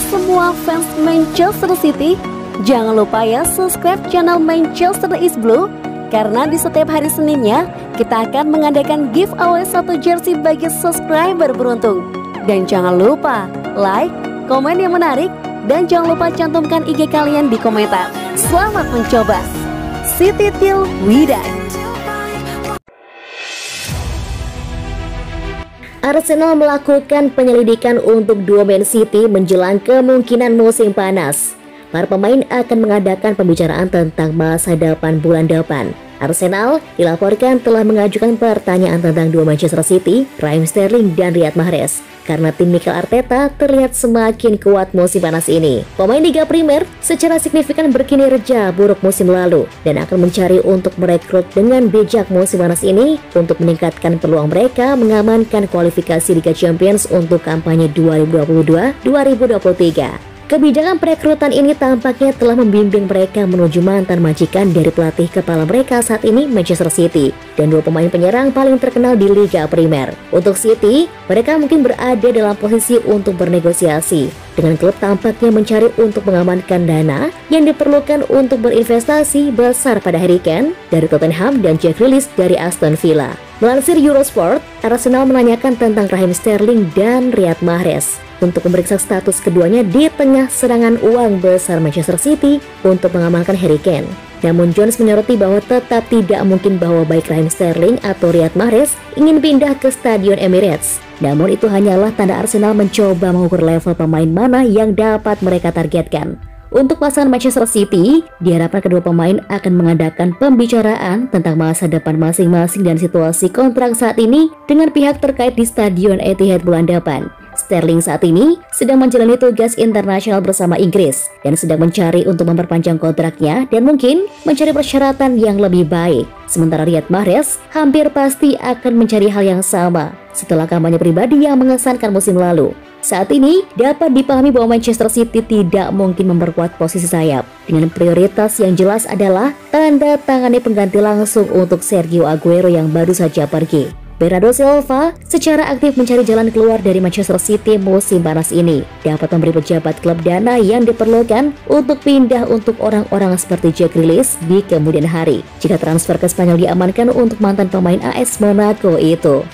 semua fans Manchester City, jangan lupa ya subscribe channel Manchester is Blue karena di setiap hari Seninnya kita akan mengadakan giveaway satu jersey bagi subscriber beruntung. Dan jangan lupa like, komen yang menarik, dan jangan lupa cantumkan IG kalian di komentar. Selamat mencoba. City Till Wida. Arsenal melakukan penyelidikan untuk dua Man City menjelang kemungkinan musim panas. Para pemain akan mengadakan pembicaraan tentang masa depan bulan depan. Arsenal dilaporkan telah mengajukan pertanyaan tentang dua Manchester City, Raheem Sterling dan Riyad Mahrez karena tim Mikel Arteta terlihat semakin kuat musim panas ini. Pemain Liga Primer secara signifikan berkinerja buruk musim lalu dan akan mencari untuk merekrut dengan bijak musim panas ini untuk meningkatkan peluang mereka mengamankan kualifikasi Liga Champions untuk kampanye 2022-2023. Kebijakan perekrutan ini tampaknya telah membimbing mereka menuju mantan majikan dari pelatih kepala mereka saat ini Manchester City dan dua pemain penyerang paling terkenal di Liga Primer. Untuk City, mereka mungkin berada dalam posisi untuk bernegosiasi dengan klub tampaknya mencari untuk mengamankan dana yang diperlukan untuk berinvestasi besar pada Harry Kane dari Tottenham dan Jack Grealish dari Aston Villa. Melansir Eurosport, Arsenal menanyakan tentang Raheem Sterling dan Riyad Mahrez untuk memeriksa status keduanya di tengah serangan uang besar Manchester City untuk mengamankan Harry Kane. Namun Jones menyoroti bahwa tetap tidak mungkin bahwa baik Raheem Sterling atau Riyad Mahrez ingin pindah ke Stadion Emirates. Namun itu hanyalah tanda Arsenal mencoba mengukur level pemain mana yang dapat mereka targetkan. Untuk pasangan Manchester City, diharapkan kedua pemain akan mengadakan pembicaraan tentang masa depan masing-masing dan situasi kontrak saat ini dengan pihak terkait di Stadion Etihad bulan depan. Sterling saat ini sedang menjalani tugas internasional bersama Inggris dan sedang mencari untuk memperpanjang kontraknya dan mungkin mencari persyaratan yang lebih baik. Sementara Riyad Mahrez hampir pasti akan mencari hal yang sama setelah kampanye pribadi yang mengesankan musim lalu. Saat ini dapat dipahami bahwa Manchester City tidak mungkin memperkuat posisi sayap dengan prioritas yang jelas adalah tanda tangani pengganti langsung untuk Sergio Aguero yang baru saja pergi. Bernardo Silva secara aktif mencari jalan keluar dari Manchester City musim panas ini dapat memberi pejabat klub dana yang diperlukan untuk pindah untuk orang-orang seperti Jack Grealish di kemudian hari jika transfer ke Spanyol diamankan untuk mantan pemain AS Monaco itu.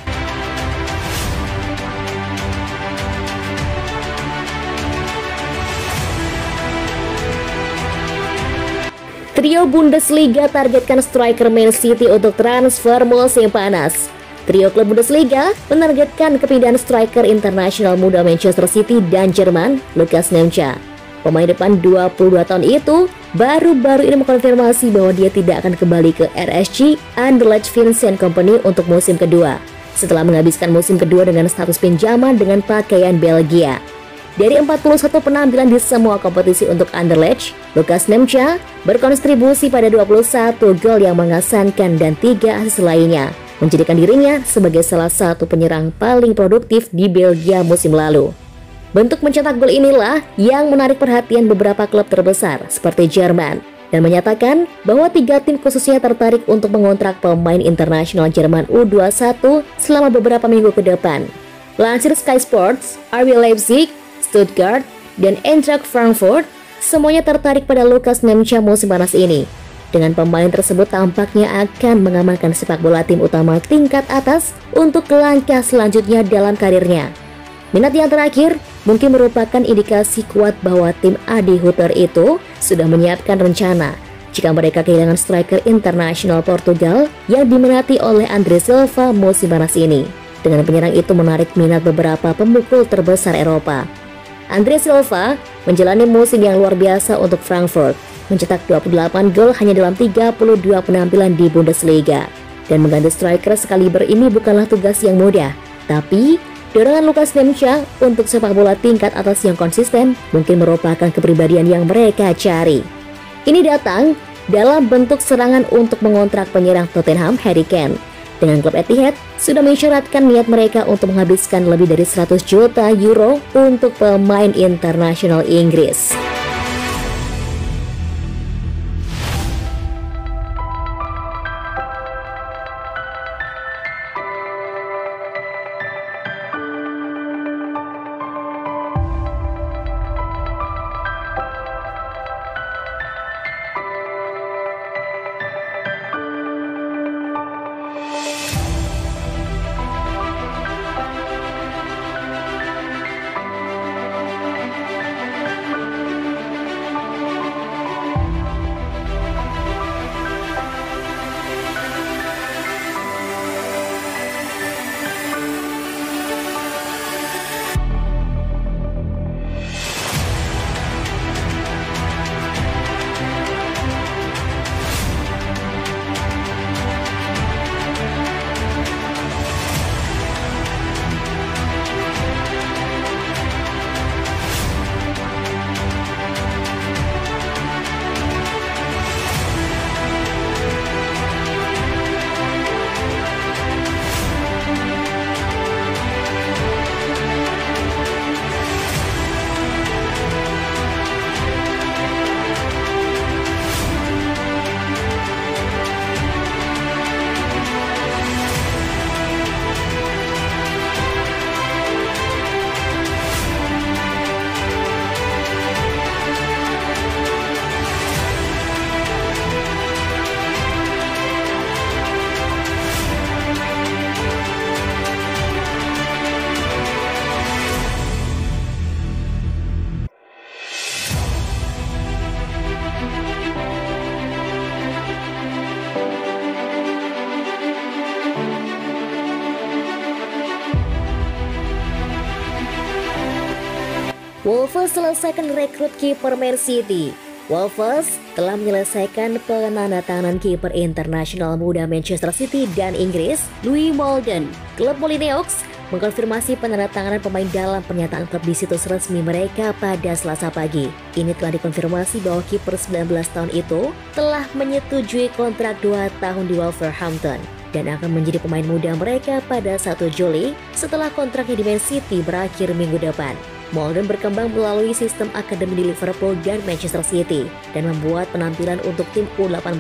Trio Bundesliga targetkan striker Man City untuk transfer musim panas. Trio klub Bundesliga menargetkan kepindahan striker internasional muda Manchester City dan Jerman, Lukas Nemcha. Pemain depan 22 tahun itu baru-baru ini mengkonfirmasi bahwa dia tidak akan kembali ke RSG Anderlecht Vincent Company untuk musim kedua setelah menghabiskan musim kedua dengan status pinjaman dengan pakaian Belgia. Dari 41 penampilan di semua kompetisi untuk Anderlecht, Lukas Nemcha berkontribusi pada 21 gol yang mengesankan dan 3 asis lainnya menjadikan dirinya sebagai salah satu penyerang paling produktif di Belgia musim lalu. Bentuk mencetak gol inilah yang menarik perhatian beberapa klub terbesar seperti Jerman dan menyatakan bahwa tiga tim khususnya tertarik untuk mengontrak pemain internasional Jerman U21 selama beberapa minggu ke depan. Lansir Sky Sports, RB Leipzig, Stuttgart, dan Eintracht Frankfurt semuanya tertarik pada Lukas Nemcha musim panas ini dengan pemain tersebut tampaknya akan mengamankan sepak bola tim utama tingkat atas untuk langkah selanjutnya dalam karirnya. Minat yang terakhir mungkin merupakan indikasi kuat bahwa tim Adi Hutter itu sudah menyiapkan rencana jika mereka kehilangan striker internasional Portugal yang diminati oleh Andre Silva musim panas ini. Dengan penyerang itu menarik minat beberapa pemukul terbesar Eropa. Andre Silva menjalani musim yang luar biasa untuk Frankfurt mencetak 28 gol hanya dalam 32 penampilan di Bundesliga. Dan mengganti striker sekaliber ini bukanlah tugas yang mudah, tapi dorongan Lukas Nemcha untuk sepak bola tingkat atas yang konsisten mungkin merupakan kepribadian yang mereka cari. Ini datang dalam bentuk serangan untuk mengontrak penyerang Tottenham Harry Kane. Dengan klub Etihad sudah mengisyaratkan niat mereka untuk menghabiskan lebih dari 100 juta euro untuk pemain internasional Inggris. Wolves selesaikan rekrut kiper Man City. Wolves telah menyelesaikan penandatanganan kiper internasional muda Manchester City dan Inggris, Louis Molden. Klub Molineux mengkonfirmasi penandatanganan pemain dalam pernyataan klub di situs resmi mereka pada Selasa pagi. Ini telah dikonfirmasi bahwa kiper 19 tahun itu telah menyetujui kontrak 2 tahun di Wolverhampton dan akan menjadi pemain muda mereka pada 1 Juli setelah kontraknya di Man City berakhir minggu depan. Molden berkembang melalui sistem akademi di Liverpool dan Manchester City dan membuat penampilan untuk tim U18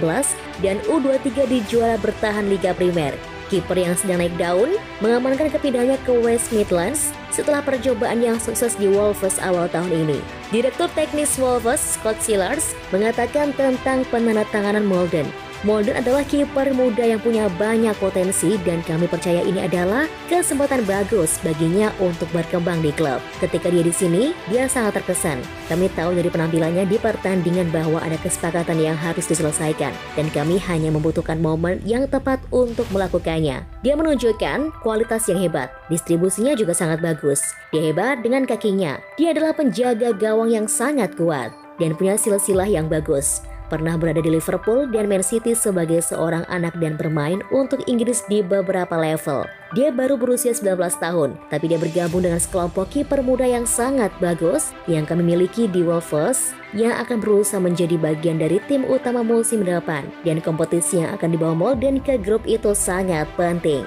dan U23 di juara bertahan Liga Primer. Kiper yang sedang naik daun mengamankan kepindahannya ke West Midlands setelah percobaan yang sukses di Wolves awal tahun ini. Direktur teknis Wolves, Scott Sillars, mengatakan tentang penandatanganan Molden Molden adalah kiper muda yang punya banyak potensi dan kami percaya ini adalah kesempatan bagus baginya untuk berkembang di klub. Ketika dia di sini, dia sangat terkesan. Kami tahu dari penampilannya di pertandingan bahwa ada kesepakatan yang harus diselesaikan dan kami hanya membutuhkan momen yang tepat untuk melakukannya. Dia menunjukkan kualitas yang hebat, distribusinya juga sangat bagus. Dia hebat dengan kakinya. Dia adalah penjaga gawang yang sangat kuat dan punya silsilah yang bagus pernah berada di Liverpool dan Man City sebagai seorang anak dan bermain untuk Inggris di beberapa level. Dia baru berusia 19 tahun, tapi dia bergabung dengan sekelompok kiper muda yang sangat bagus yang kami miliki di Wolves yang akan berusaha menjadi bagian dari tim utama musim depan dan kompetisi yang akan dibawa Molden ke grup itu sangat penting.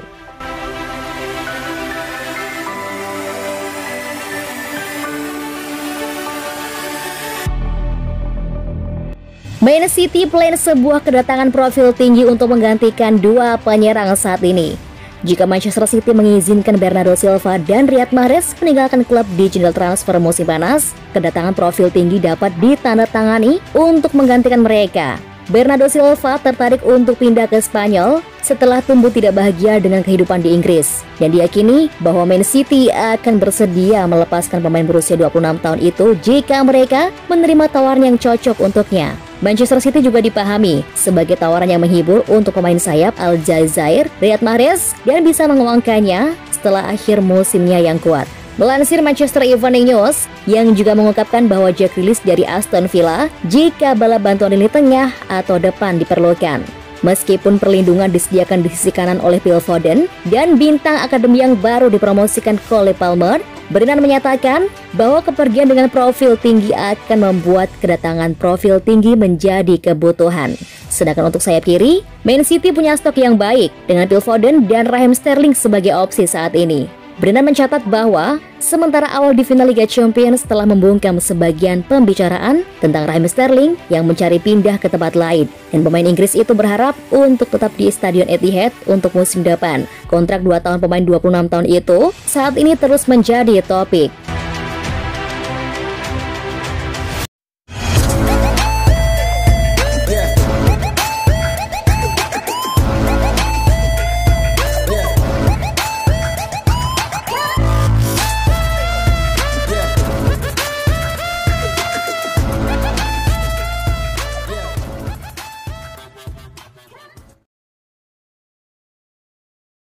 Man City plan sebuah kedatangan profil tinggi untuk menggantikan dua penyerang saat ini. Jika Manchester City mengizinkan Bernardo Silva dan Riyad Mahrez meninggalkan klub di jendela transfer musim panas, kedatangan profil tinggi dapat ditandatangani untuk menggantikan mereka. Bernardo Silva tertarik untuk pindah ke Spanyol setelah tumbuh tidak bahagia dengan kehidupan di Inggris dan diyakini bahwa Man City akan bersedia melepaskan pemain berusia 26 tahun itu jika mereka menerima tawaran yang cocok untuknya. Manchester City juga dipahami sebagai tawaran yang menghibur untuk pemain sayap Aljazair, Riyad Mahrez dan bisa menguangkannya setelah akhir musimnya yang kuat. Melansir Manchester Evening News yang juga mengungkapkan bahwa Jack rilis dari Aston Villa jika bala bantuan lini tengah atau depan diperlukan. Meskipun perlindungan disediakan di sisi kanan oleh Phil Foden dan bintang akademi yang baru dipromosikan Cole Palmer, Berinan menyatakan bahwa kepergian dengan profil tinggi akan membuat kedatangan profil tinggi menjadi kebutuhan. Sedangkan untuk sayap kiri, Man City punya stok yang baik dengan Phil Foden dan Raheem Sterling sebagai opsi saat ini. Brennan mencatat bahwa sementara awal di final Liga Champions telah membungkam sebagian pembicaraan tentang Raheem Sterling yang mencari pindah ke tempat lain dan pemain Inggris itu berharap untuk tetap di Stadion Etihad untuk musim depan. Kontrak 2 tahun pemain 26 tahun itu saat ini terus menjadi topik.